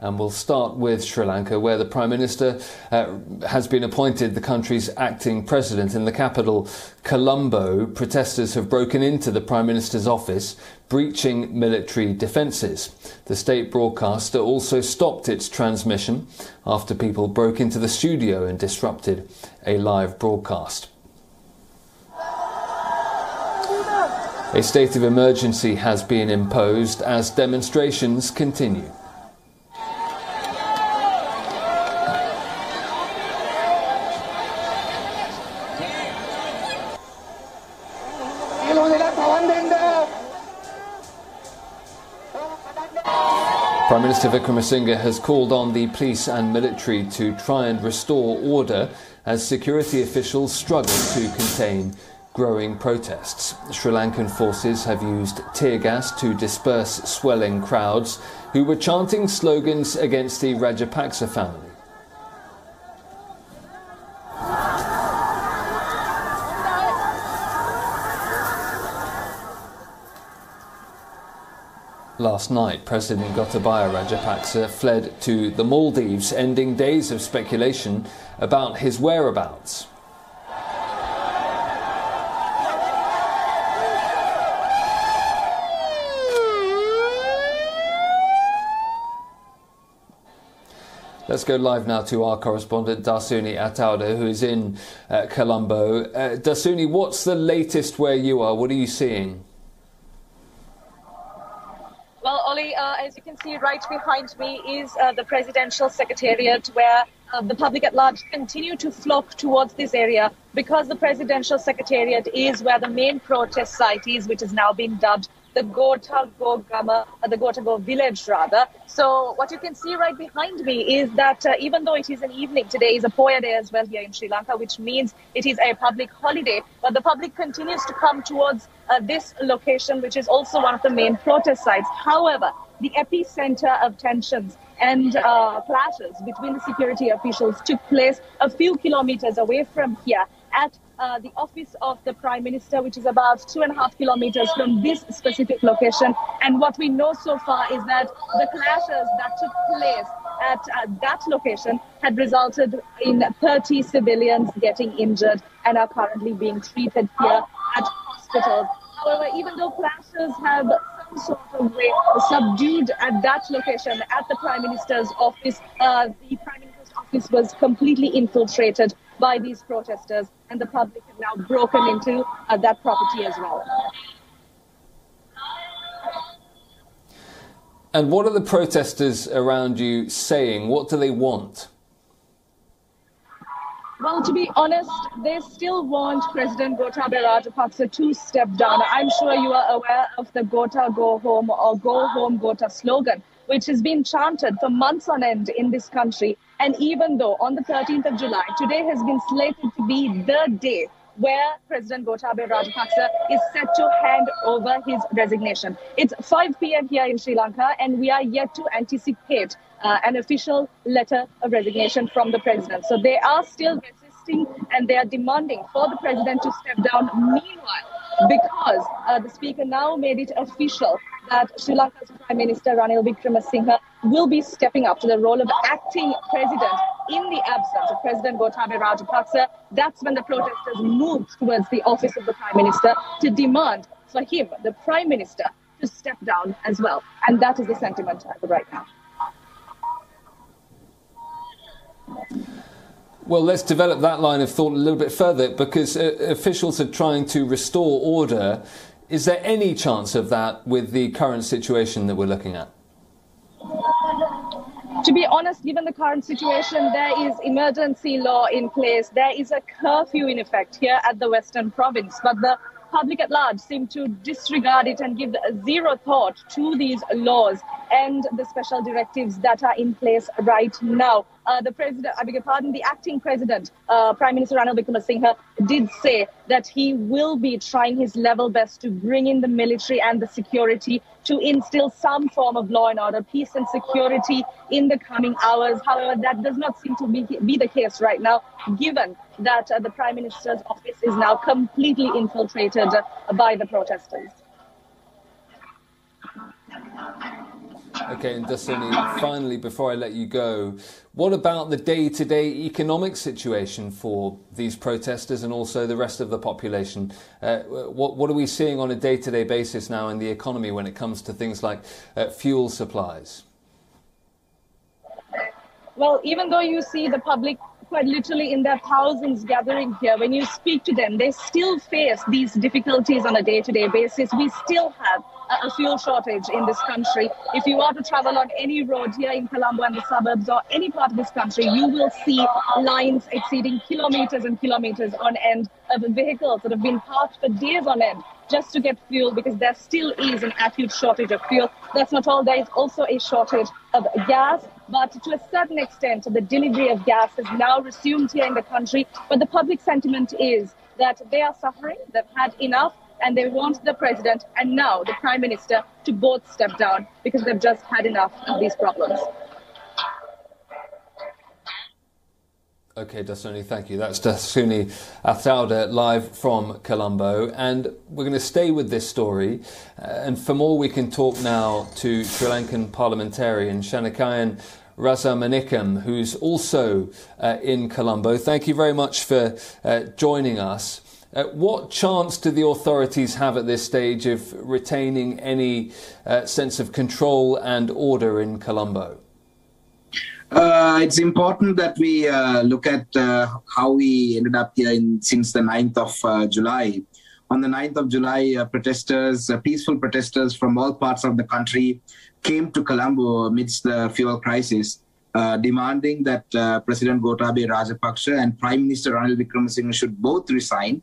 And we'll start with Sri Lanka, where the Prime Minister uh, has been appointed the country's acting president. In the capital, Colombo, protesters have broken into the Prime Minister's office, breaching military defences. The state broadcaster also stopped its transmission after people broke into the studio and disrupted a live broadcast. A state of emergency has been imposed as demonstrations continue. Prime Minister Wickremesinghe has called on the police and military to try and restore order as security officials struggle to contain growing protests. Sri Lankan forces have used tear gas to disperse swelling crowds who were chanting slogans against the Rajapaksa family. Last night, President Gotabaya Rajapaksa fled to the Maldives, ending days of speculation about his whereabouts. Let's go live now to our correspondent Dasuni Athauda, who is in uh, Colombo. Uh, Dasuni, what's the latest where you are? What are you seeing? Well, Ollie, uh, as you can see right behind me is uh, the presidential secretariat where uh, the public at large continue to flock towards this area because the presidential secretariat is where the main protest site is, which has now been dubbed the Gota Gama, uh, the Gota Go village rather. So what you can see right behind me is that uh, even though it is an evening, today is a Poya day as well here in Sri Lanka, which means it is a public holiday, but the public continues to come towards uh, this location, which is also one of the main protest sites. However, the epicenter of tensions and uh, clashes between the security officials took place a few kilometers away from here at uh, the office of the prime minister, which is about two and a half kilometers from this specific location. And what we know so far is that the clashes that took place at uh, that location had resulted in 30 civilians getting injured and are currently being treated here at hospitals. However, even though clashes have sort of way subdued at that location, at the prime minister's office, uh, the prime minister's office was completely infiltrated by these protesters, and the public have now broken into uh, that property as well. And what are the protesters around you saying? What do they want? Well, to be honest, they still want President Gotabaya Rajapaksa to step down. I'm sure you are aware of the Gota Go Home or Go Home Gota slogan, which has been chanted for months on end in this country. And even though on the 13th of July, today has been slated to be the day where President Gotabaya Rajapaksa is set to hand over his resignation. It's 5 p.m. here in Sri Lanka, and we are yet to anticipate uh, an official letter of resignation from the president. So they are still resisting and they are demanding for the president to step down. Meanwhile, because uh, the speaker now made it official that Sri Lanka's Prime Minister Ranil Wickremesinghe will be stepping up to the role of acting president in the absence of President Gotabaya Rajapaksa. That's when the protesters moved towards the office of the Prime Minister to demand for him, the Prime Minister, to step down as well. And that is the sentiment as of right now. Well, let's develop that line of thought a little bit further because uh, officials are trying to restore order. Is there any chance of that with the current situation that we're looking at? To be honest, given the current situation, there is emergency law in place. There is a curfew in effect here at the Western Province, but the public at large seem to disregard it and give zero thought to these laws and the special directives that are in place right now. Uh, the president, I beg your pardon, the acting president, uh, Prime Minister Ranil Wickremesinghe, did say that he will be trying his level best to bring in the military and the security to instill some form of law and order, peace and security in the coming hours. However, that does not seem to be, be the case right now, given that uh, the Prime Minister's office is now completely infiltrated by the protesters. Okay, and Dasuni, finally, before I let you go, what about the day to day economic situation for these protesters and also the rest of the population? Uh, what, what, are we seeing on a day to day basis now in the economy when it comes to things like uh, fuel supplies? Well, even though you see the public quite literally in their thousands gathering here, when you speak to them, they still face these difficulties on a day to day basis. We still have a fuel shortage in this country. If you are to travel on any road here in Colombo and the suburbs or any part of this country, you will see lines exceeding kilometers and kilometers on end vehicles that have been parked for days on end just to get fuel because there still is an acute shortage of fuel. That's not all. There is also a shortage of gas, but to a certain extent, the delivery of gas has now resumed here in the country. But the public sentiment is that they are suffering, they've had enough, and they want the president and now the prime minister to both step down because they've just had enough of these problems. Okay, Dasuni, thank you. That's Dasuni Athauda live from Colombo. And we're going to stay with this story. Uh, and for more, we can talk now to Sri Lankan parliamentarian Shanakiyan Rasamanickam, who's also uh, in Colombo. Thank you very much for uh, joining us. Uh, what chance do the authorities have at this stage of retaining any uh, sense of control and order in Colombo? Uh, it's important that we uh, look at uh, how we ended up here in, since the 9th of uh, July. On the 9th of July, uh, protesters, uh, peaceful protesters from all parts of the country came to Colombo amidst the fuel crisis, demanding that President Gotabaya Rajapaksa and Prime Minister Ranil Wickremesinghe should both resign.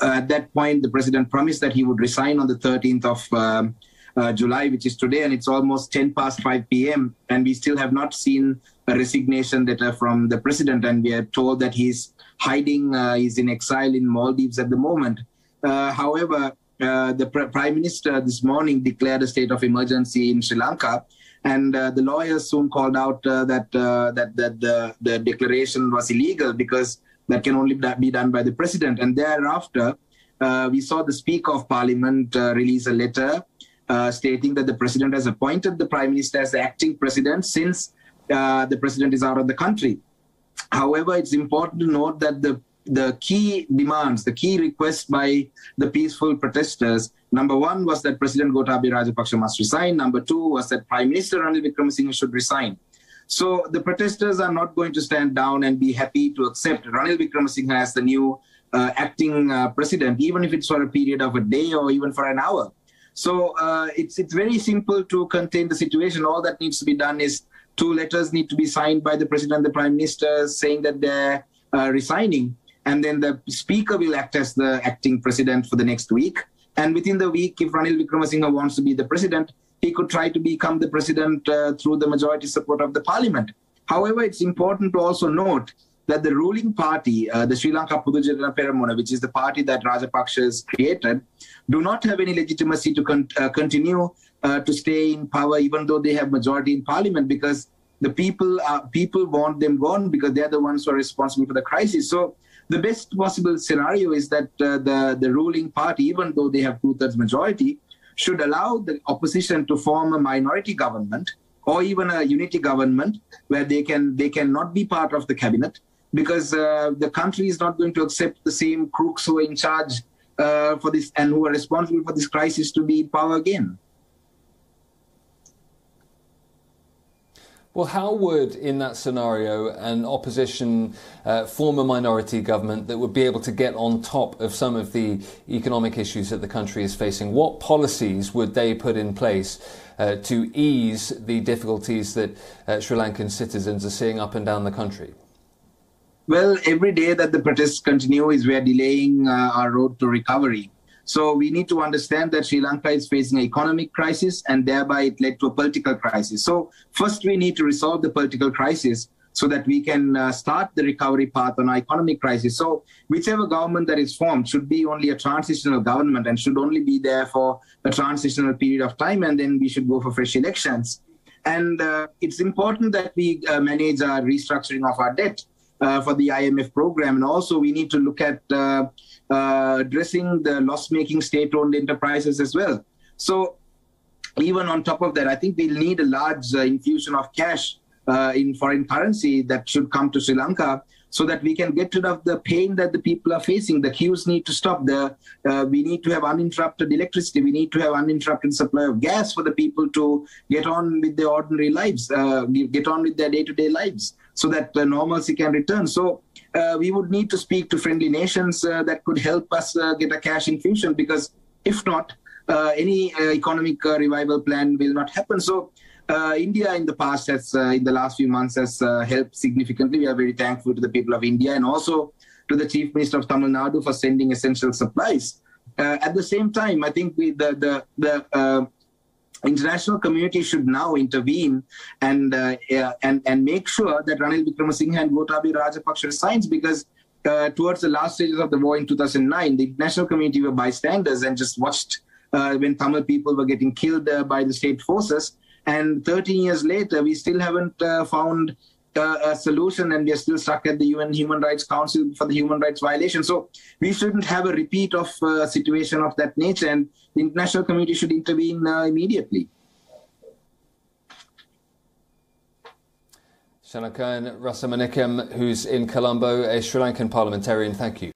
at that point, the president promised that he would resign on the 13th of um, uh, July, which is today, and it's almost 10 past 5 p.m. And we still have not seen a resignation letter from the president, and we are told that he's hiding, uh, he's in exile in Maldives at the moment. Uh, however, uh, the pr- prime minister this morning declared a state of emergency in Sri Lanka, and uh, the lawyers soon called out uh, that that that the, the declaration was illegal because that can only be done by the president. And thereafter, we saw the Speaker of Parliament release a letter uh, stating that the president has appointed the prime minister as the acting president since uh, the president is out of the country. However, it's important to note that the the key demands, the key requests by the peaceful protesters, number one was that President Gotabaya Rajapaksa must resign. Number two was that Prime Minister Ranil Wickremesinghe should resign. So the protesters are not going to stand down and be happy to accept Ranil Wickremesinghe as the new uh, acting uh, president, even if it's for a period of a day or even for an hour. So uh, it's it's very simple to contain the situation. All that needs to be done is two letters need to be signed by the president and the prime minister saying that they're uh, resigning, and then the speaker will act as the acting president for the next week. And within the week, if Ranil Wickremesinghe wants to be the president, he could try to become the president uh, through the majority support of the parliament. However, it's important to also note that the ruling party, uh, the Sri Lanka Podujana Peramuna, which is the party that Rajapaksa has created, do not have any legitimacy to con- uh, continue uh, to stay in power, even though they have majority in parliament, because the people people want them gone because they're the ones who are responsible for the crisis. So the best possible scenario is that uh, the the ruling party, even though they have two thirds majority, should allow the opposition to form a minority government or even a unity government where they can they cannot be part of the cabinet because uh, the country is not going to accept the same crooks who are in charge uh, for this and who are responsible for this crisis to be in power again. Well, how would, in that scenario, an opposition uh, form a minority government that would be able to get on top of some of the economic issues that the country is facing? What policies would they put in place uh, to ease the difficulties that uh, Sri Lankan citizens are seeing up and down the country? Well, every day that the protests continue is we are delaying uh, our road to recovery. So we need to understand that Sri Lanka is facing an economic crisis and thereby it led to a political crisis. So first we need to resolve the political crisis so that we can uh, start the recovery path on our economic crisis. So whichever government that is formed should be only a transitional government and should only be there for a transitional period of time and then we should go for fresh elections. And uh, it's important that we uh, manage our restructuring of our debt uh, for the IMF program. And also, we need to look at uh, uh, addressing the loss making state owned enterprises as well. So, even on top of that, I think we'll need a large uh, infusion of cash uh, in foreign currency that should come to Sri Lanka so that we can get rid of the pain that the people are facing. The queues need to stop. The, uh, we need to have uninterrupted electricity. We need to have uninterrupted supply of gas for the people to get on with their ordinary lives, uh, get on with their day-to-day lives so that uh, normalcy can return. So uh, we would need to speak to friendly nations uh, that could help us uh, get a cash infusion because if not, any economic revival plan will not happen. So uh, India in the past has, uh, in the last few months, has uh, helped significantly. We are very thankful to the people of India and also to the Chief Minister of Tamil Nadu for sending essential supplies. Uh, at the same time, I think we, the the the uh, international community should now intervene and uh, and and make sure that Ranil Wickremesinghe and Gotabaya Rajapaksa resigns because. towards the last stages of the war in 2009, the international community were bystanders and just watched when Tamil people were getting killed by the state forces and 13 years later, we still haven't uh, found uh, a solution and we are still stuck at the UN Human Rights Council for the human rights violation. So we shouldn't have a repeat of uh, a situation of that nature and the international community should intervene uh, immediately. Shanakan Rasamanickam, who's in Colombo, a Sri Lankan parliamentarian, thank you.